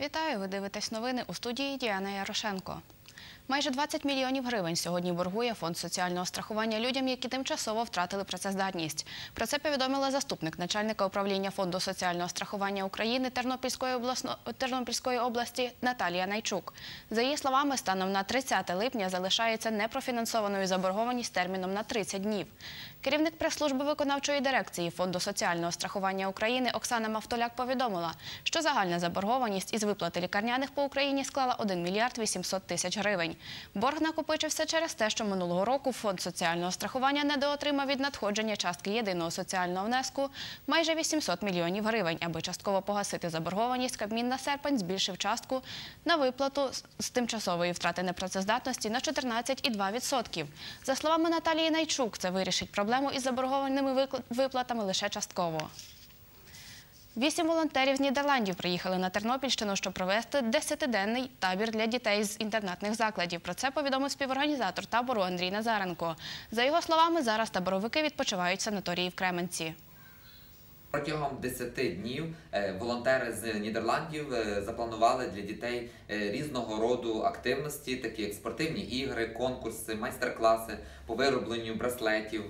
Вітаю! Ви дивитесь новини у студії Діана Ярошенко. Майже 20 мільйонів гривень сьогодні боргує фонд соціального страхування людям, які тимчасово втратили працездатність. Про це повідомила заступник начальника управління фонду соціального страхування України Тернопільської, обласно... Тернопільської області Наталія Найчук. За її словами, станом на 30 липня залишається непрофінансованою заборгованість терміном на 30 днів. Керівник прес-служби виконавчої дирекції Фонду соціального страхування України Оксана Мавтоляк повідомила, що загальна заборгованість із виплати лікарняних по Україні склала 1 мільярд 800 тисяч гривень. Борг накопичився через те, що минулого року фонд соціального страхування недоотримав від надходження частки єдиного соціального внеску майже 800 мільйонів гривень. Аби частково погасити заборгованість, Кабмін на серпень збільшив частку на виплату з тимчасової втрати непрацездатності на 14,2%. За словами Наталії Найчук, це вирішить проблему із заборгованими виплатами лише частково. Вісім волонтерів з Нідерландів приїхали на Тернопільщину, щоб провести 10-денний табір для дітей з інтернатних закладів. Про це повідомив співорганізатор табору Андрій Назаренко. За його словами, зараз таборовики відпочивають в санаторії в Кременці. Протягом 10 днів е, волонтери з Нідерландів е, запланували для дітей е, різного роду активності, такі як спортивні ігри, конкурси, майстер-класи по виробленню браслетів,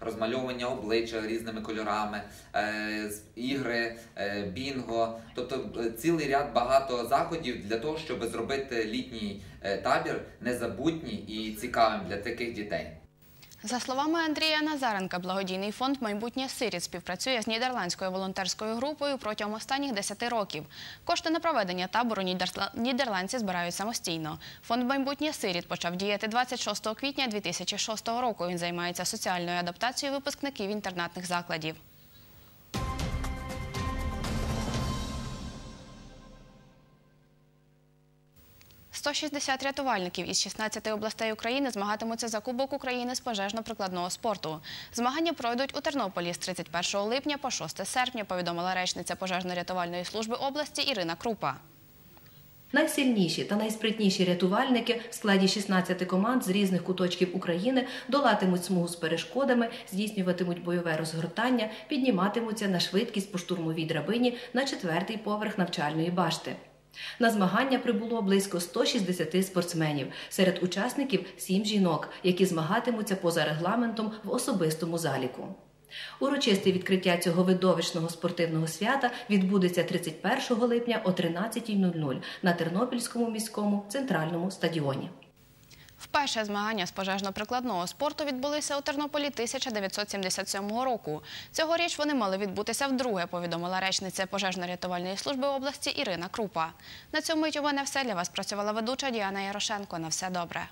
розмальовування обличчя різними кольорами, ігри, бінго. Тобто цілий ряд багато заходів для того, щоб зробити літній табір незабутній і цікавим для таких дітей. За словами Андрія Назаренка, благодійний фонд Майбутнє Сиріт співпрацює з нідерландською волонтерською групою протягом останніх 10 років. Кошти на проведення табору нідерландці збирають самостійно. Фонд Майбутнє Сиріт почав діяти 26 квітня 2006 року. Він займається соціальною адаптацією випускників інтернатних закладів. 160 рятувальників із 16 областей України змагатимуться за Кубок України з пожежно-прикладного спорту. Змагання пройдуть у Тернополі з 31 липня по 6 серпня, повідомила речниця пожежно-рятувальної служби області Ірина Крупа. Найсильніші та найспритніші рятувальники в складі 16 команд з різних куточків України долатимуть смугу з перешкодами, здійснюватимуть бойове розгортання, підніматимуться на швидкість по штурмовій драбині на четвертий поверх навчальної башти. На змагання прибуло близько 160 спортсменів. Серед учасників сім жінок, які змагатимуться поза регламентом в особистому заліку. Урочисте відкриття цього видовищного спортивного свята відбудеться 31 липня о 13.00 на Тернопільському міському центральному стадіоні. Вперше змагання з пожежно-прикладного спорту відбулися у Тернополі 1977 року. Цьогоріч вони мали відбутися вдруге, повідомила речниця пожежно-рятувальної служби області Ірина Крупа. На цьому мить у мене все для вас працювала ведуча Діана Ярошенко. На все добре.